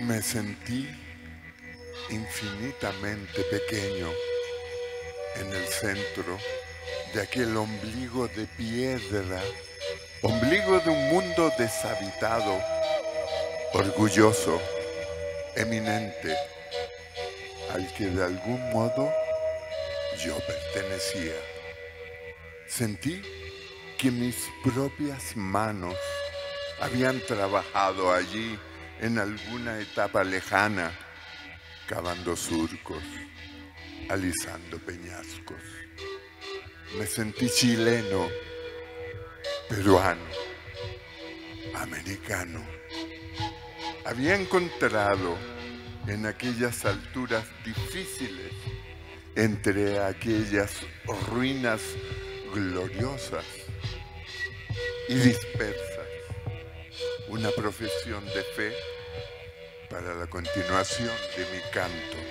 Me sentí infinitamente pequeño en el centro de aquel ombligo de piedra, ombligo de un mundo deshabitado, orgulloso, eminente, al que de algún modo yo pertenecía. Sentí que mis propias manos habían trabajado allí en alguna etapa lejana, cavando surcos, alisando peñascos. Me sentí chileno, peruano, americano. Había encontrado en aquellas alturas difíciles, entre aquellas ruinas gloriosas y dispersas, una profesión de fe para la continuación de mi canto.